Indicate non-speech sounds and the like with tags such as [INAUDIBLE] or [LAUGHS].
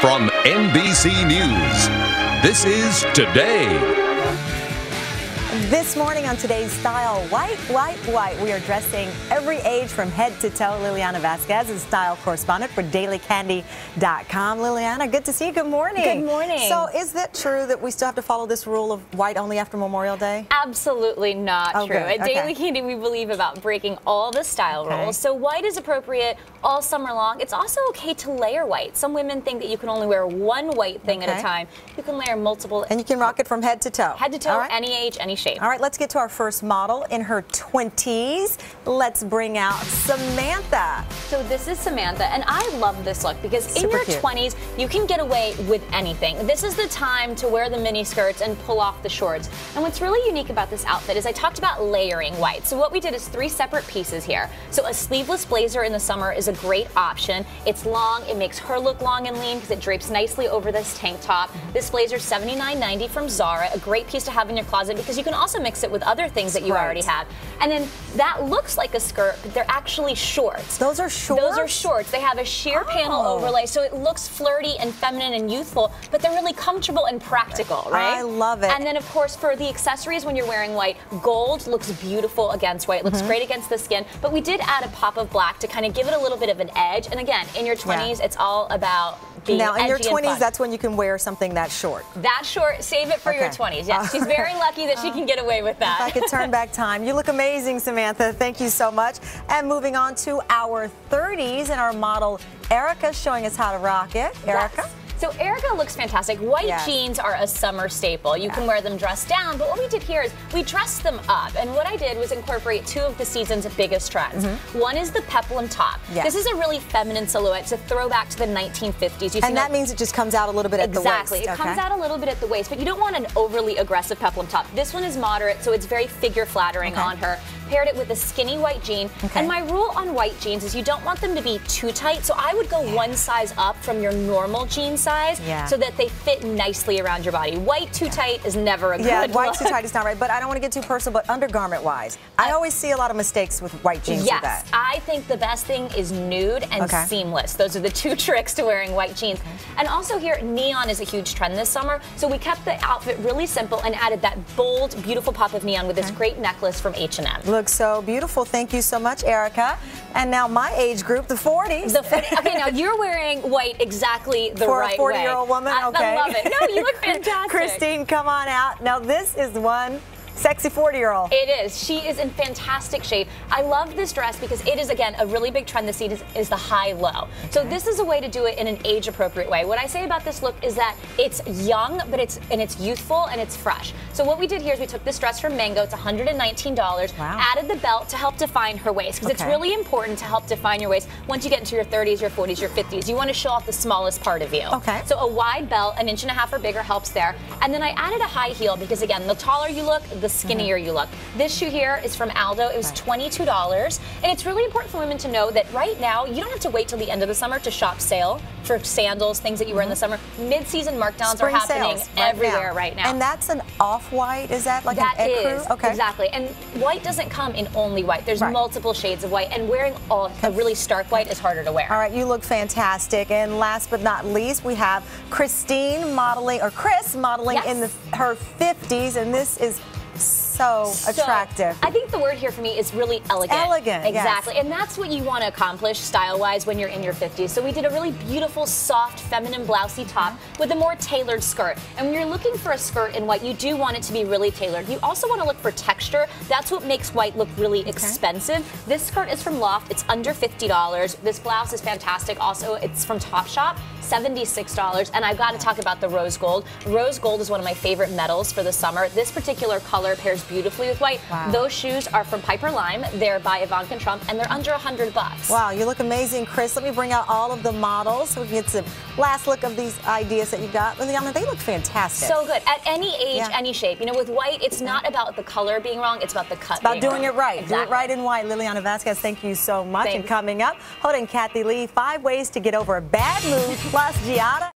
From NBC News, this is Today. This morning on today's Style, white, white, white, we are dressing every age from head to toe. Liliana Vazquez is style correspondent for dailycandy.com. Liliana, good to see you. Good morning. Good morning. So, is that true that we still have to follow this rule of white only after Memorial Day? Absolutely not oh, true. Good. At okay. Daily Candy, we believe about breaking all the style okay. rules. So, white is appropriate all summer long. It's also okay to layer white. Some women think that you can only wear one white thing okay. at a time. You can layer multiple. And you can rock it from head to toe. Head to toe, right. any age, any shape. All right, let's get to our first model in her 20s. Let's bring out Samantha. So this is Samantha, and I love this look because Super in your cute. 20s, you can get away with anything. This is the time to wear the mini skirts and pull off the shorts. And what's really unique about this outfit is I talked about layering white. So what we did is three separate pieces here. So a sleeveless blazer in the summer is a great option. It's long, it makes her look long and lean because it drapes nicely over this tank top. This blazer is $79.90 from Zara, a great piece to have in your closet because you can also mix it with other things that you right. already have. And then that looks like a skirt, but they're actually shorts. Those are shorts? Those are shorts. They have a sheer oh. panel overlay, so it looks flirty and feminine and youthful, but they're really comfortable and practical, right? I love it. And then, of course, for the accessories when you're wearing white, gold looks beautiful against white, It looks mm -hmm. great against the skin, but we did add a pop of black to kind of give it a little bit of an edge. And again, in your 20s, yeah. it's all about being now in your 20s that's when you can wear something that short that short save it for okay. your 20s yes uh, she's very [LAUGHS] lucky that she can get away with that if i could turn back time you look amazing samantha thank you so much and moving on to our 30s and our model erica showing us how to rock it erica yes. So Erica looks fantastic. White yes. jeans are a summer staple. You yeah. can wear them dressed down, but what we did here is we dressed them up. And what I did was incorporate two of the season's biggest trends. Mm -hmm. One is the peplum top. Yes. This is a really feminine silhouette. It's a throwback to the 1950s. You and that means it just comes out a little bit at exactly. the waist. Exactly. It okay. comes out a little bit at the waist, but you don't want an overly aggressive peplum top. This one is moderate, so it's very figure flattering okay. on her. Paired it with a skinny white jean. Okay. And my rule on white jeans is you don't want them to be too tight, so I would go yeah. one size up from your normal jean size yeah. so that they fit nicely around your body. White too tight is never a good Yeah, white look. too tight is not right. But I don't want to get too personal, but undergarment wise, I always see a lot of mistakes with white jeans yes, with that. I think the best thing is nude and okay. seamless. Those are the two [LAUGHS] tricks to wearing white jeans. Okay. And also here, neon is a huge trend this summer. So we kept the outfit really simple and added that bold, beautiful pop of neon with this great necklace from H&M. Looks so beautiful. Thank you so much, Erica. And now my age group, the 40s. The 40, okay, now you're wearing white exactly the For right a 40 way. year old woman, I, okay. I love it. No, you look [LAUGHS] fantastic. Christine, come on out. Now this is one sexy 40 year old. It is. She is in fantastic shape. I love this dress because it is, again, a really big trend this season is, is the high low. So this is a way to do it in an age appropriate way. What I say about this look is that it's young, but it's and it's youthful and it's fresh. So what we did here is we took this dress from Mango. It's $119. Wow. Added the belt to help define her waist because okay. it's really important to help define your waist once you get into your 30s, your 40s, your 50s. You want to show off the smallest part of you. Okay. So a wide belt, an inch and a half or bigger helps there. And then I added a high heel because again, the taller you look, the skinnier mm -hmm. you look. This shoe here is from Aldo. It was $22. And it's really important for women to know that right now, you don't have to wait till the end of the summer to shop sale for sandals, things that you wear in the summer. Mid-season markdowns Spring are happening right everywhere now. right now. And that's an off-white? Is that like that an is, ecru? Okay. Exactly. And white doesn't come in only white. There's right. multiple shades of white. And wearing all a really stark white is harder to wear. All right, you look fantastic. And last but not least, we have Christine modeling, or Chris modeling yes. in the, her 50s. And this is so, so attractive. I think the word here for me is really elegant. Elegant, Exactly. Yes. And that's what you want to accomplish style-wise when you're in your 50s. So we did a really beautiful, soft, feminine blousey top with a more tailored skirt. And when you're looking for a skirt in white, you do want it to be really tailored. You also want to look for texture. That's what makes white look really okay. expensive. This skirt is from Loft. It's under $50. This blouse is fantastic. Also, it's from Topshop. $76. And I've got to talk about the rose gold. Rose gold is one of my favorite metals for the summer. This particular color pairs beautifully with white. Wow. Those shoes are from Piperlime. They're by Ivanka Trump, and they're under 100 bucks. Wow, you look amazing, Chris. Let me bring out all of the models so we can get some last look of these ideas that you got. Liliana, they look fantastic. So good. At any age, Yeah. any shape. You know, with white, it's not about the color being wrong, it's about the cut It's about doing wrong. it right. Exactly. Do it right in white. Liliana Vazquez, thank you so much. Thanks. And coming up, Hoda and Kathie Lee, five ways to get over a bad mood, plus Giada.